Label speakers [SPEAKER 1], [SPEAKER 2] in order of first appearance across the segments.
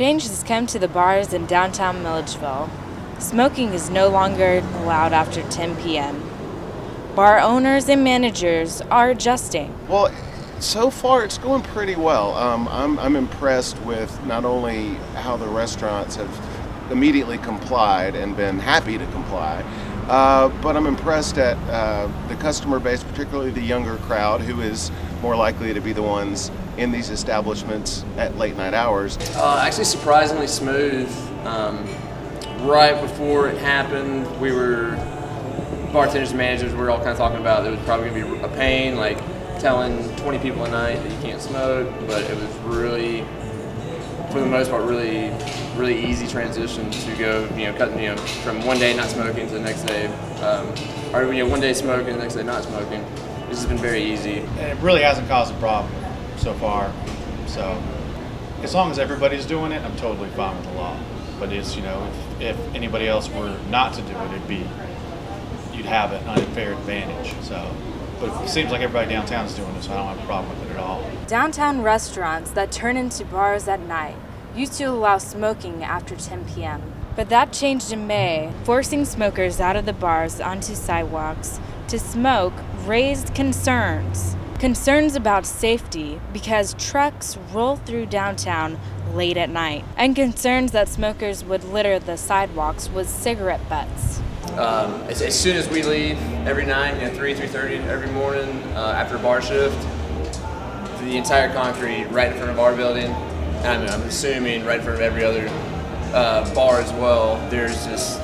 [SPEAKER 1] Change has come to the bars in downtown Milledgeville. Smoking is no longer allowed after 10 p.m. Bar owners and managers are adjusting.
[SPEAKER 2] Well, so far it's going pretty well. Um, I'm, I'm impressed with not only how the restaurants have immediately complied and been happy to comply, uh, but I'm impressed at uh, the customer base, particularly the younger crowd, who is more likely to be the ones in these establishments at late night hours.
[SPEAKER 3] Uh, actually, surprisingly smooth. Um, right before it happened, we were bartenders and managers. We were all kind of talking about it was probably going to be a pain, like telling 20 people a night that you can't smoke. But it was really, for the most part, really, really easy transition to go, you know, cutting, you know, from one day not smoking to the next day, um, or you know, one day smoking, the next day not smoking. This has been very easy.
[SPEAKER 4] And it really hasn't caused a problem so far. So as long as everybody's doing it, I'm totally fine with the law. But it's, you know, if, if anybody else were not to do it, it'd be, you'd have an unfair advantage. So, but it seems like everybody downtown is doing it, so I don't have a problem with it at all.
[SPEAKER 1] Downtown restaurants that turn into bars at night used to allow smoking after 10 p.m. But that changed in May, forcing smokers out of the bars onto sidewalks to smoke raised concerns. Concerns about safety because trucks roll through downtown late at night, and concerns that smokers would litter the sidewalks with cigarette butts.
[SPEAKER 3] Um, as, as, soon as we leave every night, you know, 3, 3.30 every morning uh, after bar shift, the entire concrete right in front of our building, and I'm, I'm assuming right in front of every other uh, bar as well, there's just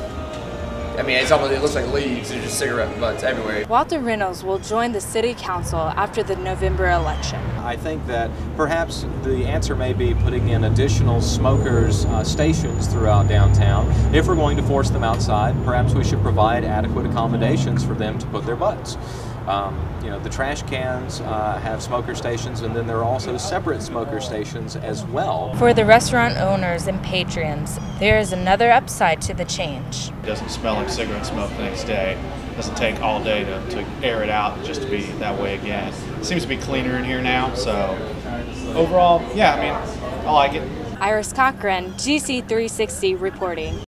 [SPEAKER 3] I mean, it's almost, it looks like leaves. There's just cigarette butts everywhere.
[SPEAKER 1] Walter Reynolds will join the city council after the November election.
[SPEAKER 5] I think that perhaps the answer may be putting in additional smokers uh, stations throughout downtown. If we're going to force them outside, perhaps we should provide adequate accommodations for them to put their butts. Um, you know, the trash cans uh, have smoker stations, and then there are also separate smoker stations as well.
[SPEAKER 1] For the restaurant owners and patrons, there is another upside to the change.
[SPEAKER 4] It doesn't smell like cigarette smoke the next day. It doesn't take all day to, to air it out just to be that way again. It seems to be cleaner in here now, so overall, yeah, I mean, I like it.
[SPEAKER 1] Iris Cochran, GC360 reporting.